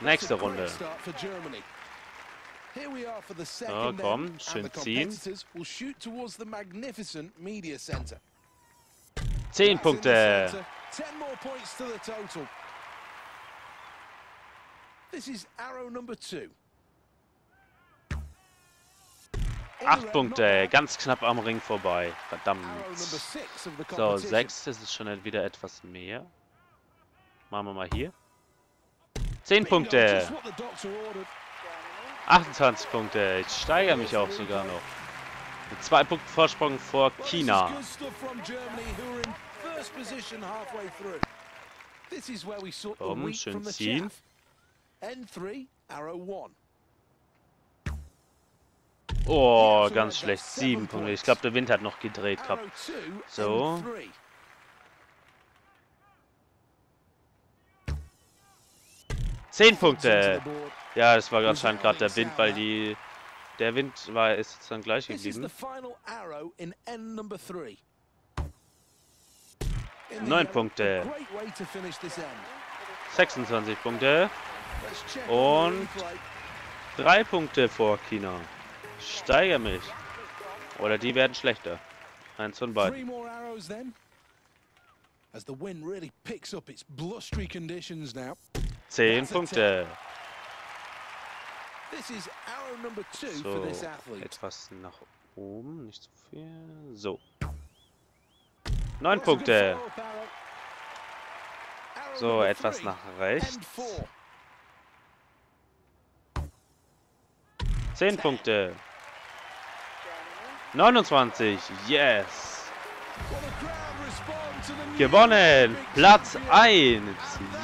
Nächste Runde. So, komm, schön ziehen. Zehn Punkte. Acht Punkte, ganz knapp am Ring vorbei. Verdammt. So, sechs, das ist schon wieder etwas mehr. Machen wir mal hier. Zehn Punkte. 28 Punkte. Ich steigere mich auch sogar noch. Mit zwei Punkten Vorsprung vor China. Komm, schön ziehen. Oh, ganz schlecht. Sieben Punkte. Ich glaube, der Wind hat noch gedreht gehabt. So. Zehn Punkte. Ja, das war anscheinend gerade der Wind, weil die der Wind war ist dann gleich geblieben. Neun Punkte. 26 Punkte. Und drei Punkte vor China. Steige mich. Oder die werden schlechter. Eins von beiden. Zehn Punkte. So, etwas nach oben, nicht zu viel. So. Neun Punkte. So, etwas nach rechts. 10 Punkte. 29. Yes. Gewonnen. Platz 1.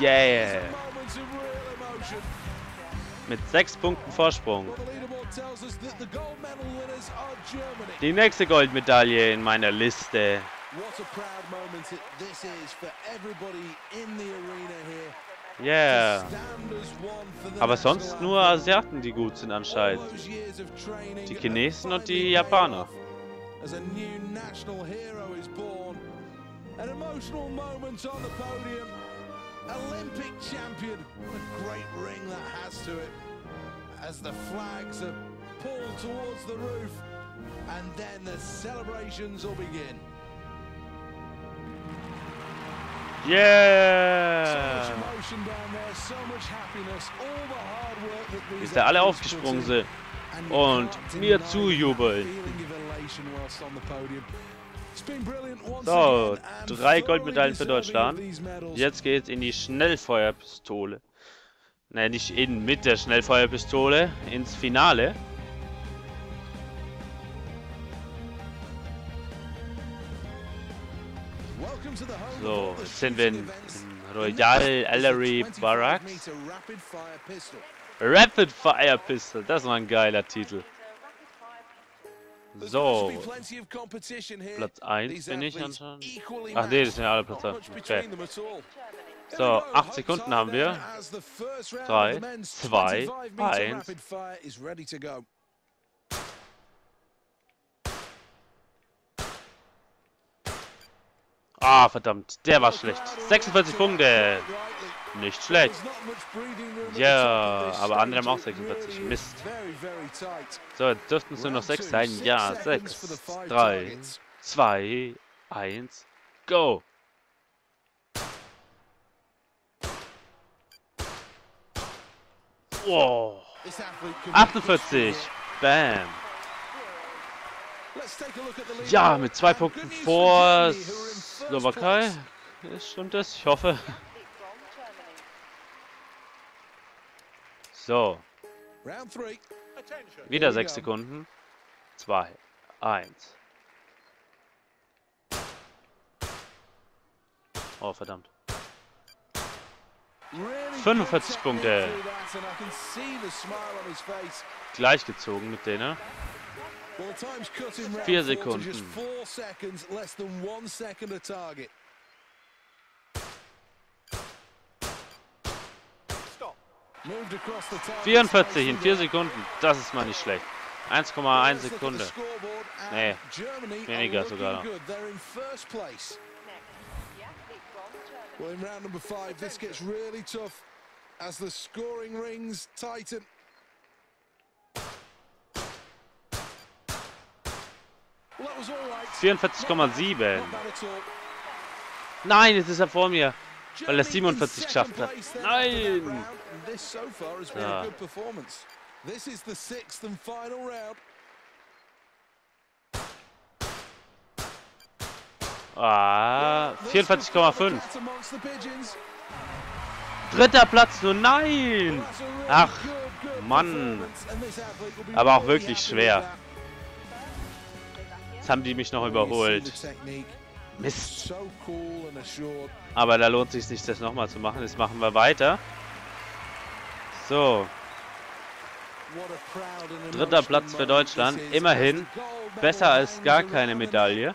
Yeah. Mit 6 Punkten Vorsprung. Die nächste Goldmedaille in meiner Liste. Yeah. Aber sonst nur Asiaten, die gut sind anscheinend. Die Chinesen und die Japaner. An emotional moment on the podium. Olympic champion. What a great ring that has to it. As the flags are pulled towards the roof. And then the celebrations will begin. Yeah! Wie sie alle aufgesprungen sind und mir zujubeln. So, drei Goldmedaillen für Deutschland. Jetzt geht's in die Schnellfeuerpistole. Ne, nicht in mit der Schnellfeuerpistole ins Finale. So, jetzt sind wir in, Royal Ellery Barracks. Rapid Fire Pistol, das war ein geiler Titel. So, Platz 1 bin ich anscheinend. Ach nee, das sind ja alle Platz 1. Okay. So, 8 Sekunden haben wir. 3, 2, 1. Ah, verdammt. Der war schlecht. 46 Punkte. Nicht schlecht. Ja, aber andere haben auch 46. Mist. So, jetzt dürften es nur noch 6 sein. Ja, 6, 3, 2, 1, go. Wow. 48. Bam. Ja, mit zwei Punkten vor Slowakei. Stimmt das? Ich hoffe. So. Wieder sechs Sekunden. Zwei. Eins. Oh, verdammt. 45 Punkte. Gleichgezogen mit denen. Vier Sekunden. 44 in 4 Sekunden. Das ist mal nicht schlecht. 1,1 Sekunde. Nee, weniger sogar noch. Well, in round number five, this gets really tough. as the scoring rings tighten. 44,7. Nein, jetzt ist er vor mir. Weil er 47 geschafft hat. Nein! Ja. Ah, 44,5. Dritter Platz, nur nein! Ach, Mann. Aber auch wirklich schwer. Jetzt haben die mich noch überholt. Mist. Aber da lohnt sich nicht, das nochmal zu machen. Jetzt machen wir weiter. So. Dritter Platz für Deutschland. Immerhin. Besser als gar keine Medaille.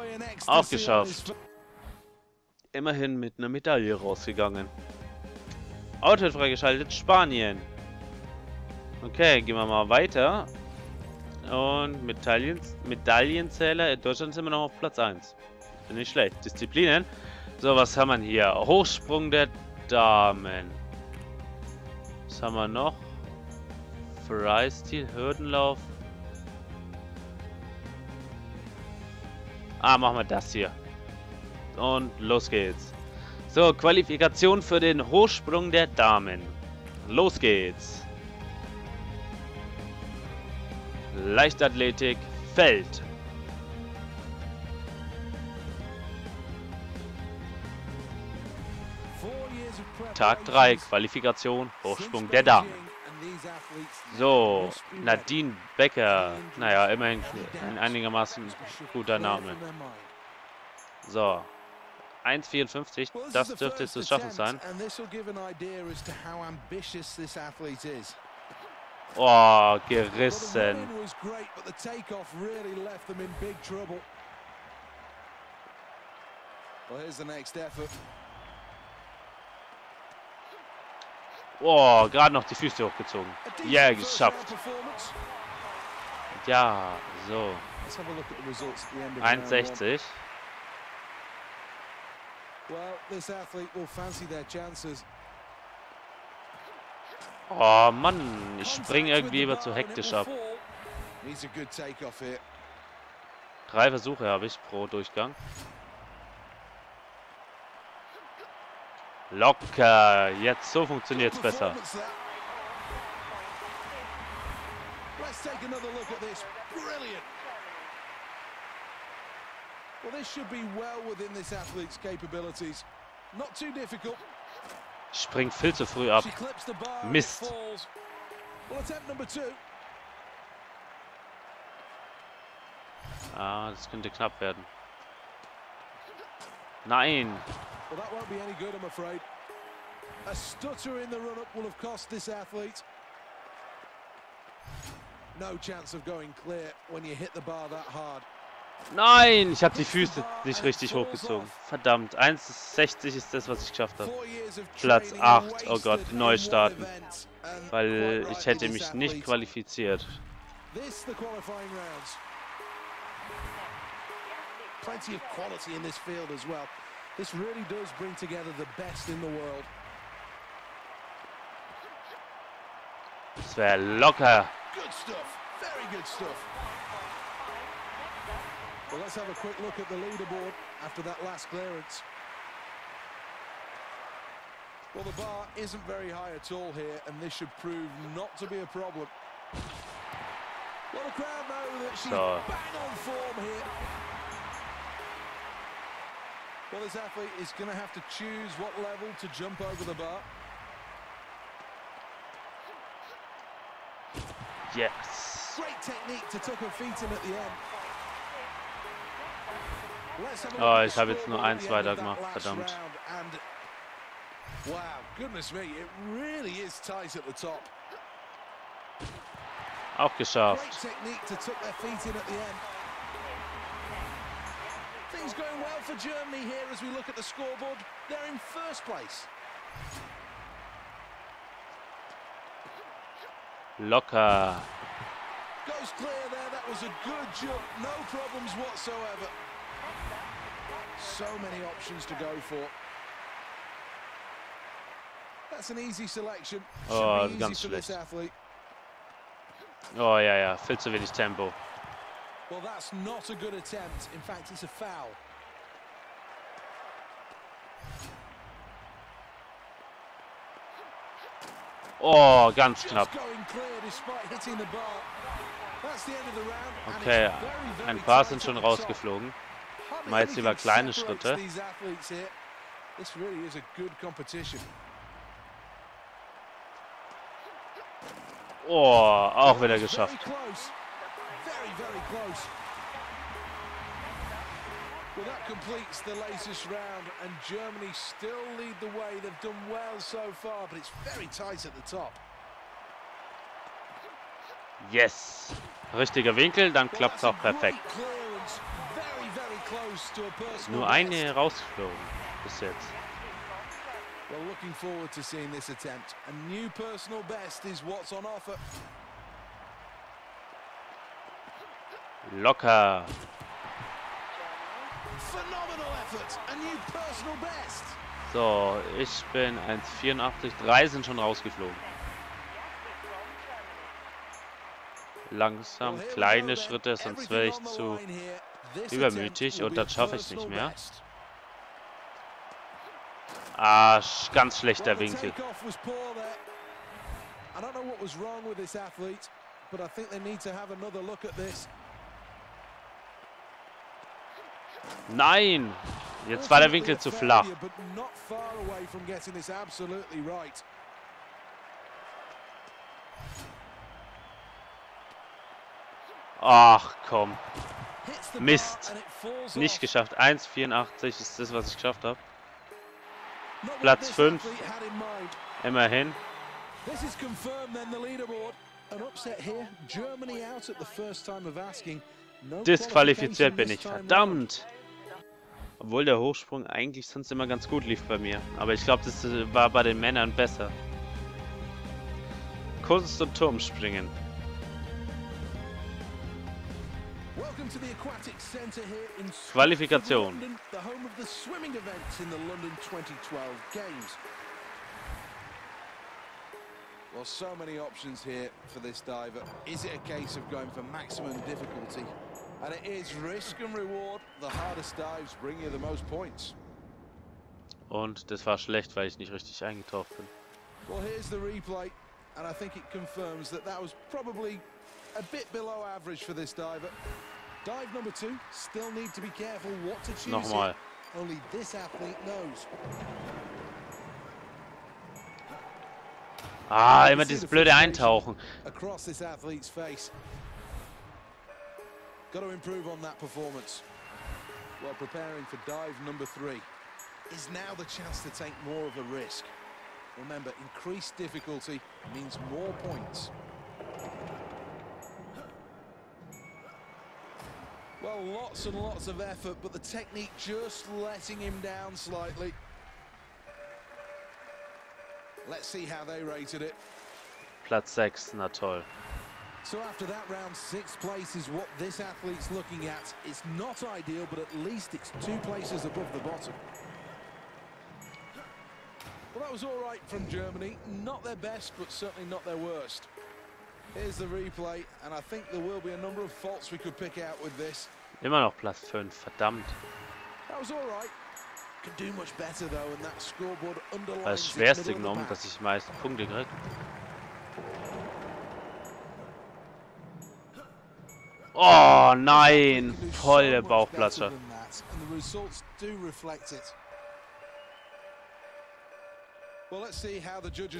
Auch geschafft. Immerhin mit einer Medaille rausgegangen. Outfit freigeschaltet, Spanien. Okay, gehen wir mal weiter. Und Medaillen, Medaillenzähler, in Deutschland sind wir noch auf Platz 1. Bin nicht schlecht. Disziplinen. So, was haben wir hier? Hochsprung der Damen. Was haben wir noch? Freistil, Hürdenlauf. Ah, machen wir das hier. Und los geht's. So, Qualifikation für den Hochsprung der Damen. Los geht's. Leichtathletik, Feld. Tag 3, Qualifikation, Hochsprung der Damen. So, Nadine Becker. Naja, immerhin ein einigermaßen guter Name. So, 1,54, das dürfte zu schaffen sein. Oh, gerissen. Well, here's the next effort. Oh, gerade noch die Füße hochgezogen. Ja, yeah, geschafft. Ja, so. 1,60. Oh Mann, ich springe irgendwie immer zu hektisch ab. Drei Versuche habe ich pro Durchgang. Locker. Jetzt so funktioniert es besser. Springt viel zu früh ab. Mist. Ah, das könnte knapp werden. Nein. Well, that won't be any good, I'm afraid. A stutter in the run-up will have cost this athlete. No chance of going clear when you hit the bar that hard. Nein, ich habe die Füße nicht richtig hochgezogen. Verdammt, 1,60 ist das, was ich geschafft habe. Platz 8, oh Gott, neu starten. Weil ich hätte mich nicht qualifiziert. Plenty of quality in this field as well. This really does bring together the best in the world. Das locker. Good stuff. Very good stuff. Well, let's have a quick look at the leaderboard after that last clearance. Well, the bar isn't very high at all here, and this should prove not to be a problem. Well, the crowd know that she's so. bang on form here. Well, this athlete is going to have to choose what level to jump over the bar. Yes. Great technique to tuck her feet in at the end. Oh, ich habe jetzt nur eins weiter gemacht, verdammt. Wow, goodness me, it really is tight at the top. Auch Great technique to tuck their feet in at the end. Things going well for Germany here as we look at the scoreboard. They're in first place. Locker. Goes clear there. That was a good jump. No problems whatsoever. So many options to go for. That's an easy selection. Should Oh, be easy for this athlete. Oh ja, ja, viel zu wenig Tempo. Well, that's not a good attempt. In fact, it's a foul. Oh, ganz knapp. Okay, ein paar sind schon rausgeflogen. Mal jetzt lieber kleine Schritte. Oh, auch wieder geschafft. Very, very close. Well, that completes the latest round, and Germany still lead the way. They've done well so far, but it's very tight at the top. Yes. Richtiger Winkel, dann klappt's auch perfekt. Very, very close to a personal Nur eine rausgeflogen bis jetzt. Well, looking forward to seeing this attempt. A new personal best is what's on offer. Locker. So, ich bin 1,84. Drei sind schon rausgeflogen. Langsam, kleine. Schritte, sonst wäre ich zu... übermütig und das schaffe ich nicht mehr. Ah, ganz schlechter Winkel. I don't know what was wrong with this athlete, but I think they need to have another look at this. Nein! Jetzt war der Winkel zu flach. Ach komm, Mist. nicht geschafft. 1,84 ist das, was ich geschafft habe. Platz this fünf. athlete had in mind. Immerhin. This is confirmed then the leaderboard. An upset here. Germany out at the first time of asking. Disqualifiziert bin ich. Verdammt! Obwohl der Hochsprung eigentlich sonst immer ganz gut lief bei mir. Aber ich glaube, das äh, war bei den Männern besser. Kunst- und in Stratford, Qualifikation. London, the home of the swimming events in the London 2012 Games. Well, so many options here for this diver. Is it a case of going for maximum difficulty? And it is risk and reward. The hardest dives bring you the most points. Und das war schlecht, weil ich nicht richtig eingetaucht bin. Well, here's the replay, and I think it confirms that that was probably a bit below average for this diver. Dive number two, still need to be careful what to choose Nochmal. here. Only this athlete knows. Ah, immer dieses blöde Eintauchen. Across this athlete's face. Got to improve on that performance. While preparing for dive number three is now the chance to take more of a risk. Remember, increased difficulty means more points. Well, lots and lots of effort, but the technique just letting him down slightly. Let's see how they rated it. Platz 6, na toll. So after that round, sixth place is what this athlete's looking at. It's not ideal, but at least it's two places above the bottom. Well, that was all right from Germany. Not their best, but certainly not their worst. Here's the replay, and I think there will be a number of faults we could pick out with this. Immer noch Platz 5, verdammt. That was all right. Could do much better, though, and that scoreboard underlines it schwerste genommen, dass ich die meisten Punkte krieg.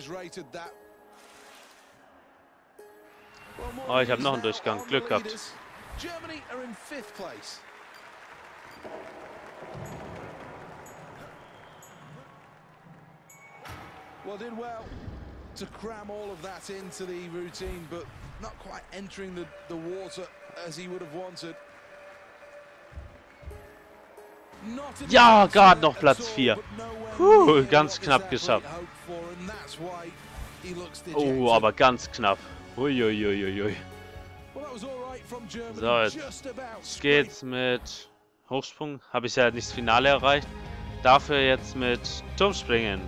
Rated that. Well, more Oh, ich hab news noch einen Durchgang. Glück gehabt. Germany are in fifth place. Well, did well to cram all of that into the routine, but not quite entering the, the water as he would have wanted. Not an Ja, gerade noch at Platz all, 4. but nowhere Puh, ganz knapp geschafft. Oh, aber ganz knapp. Uiuiuiui. So, jetzt geht's mit Hochsprung. Habe ich ja nicht das Finale erreicht. Dafür jetzt mit Turmspringen.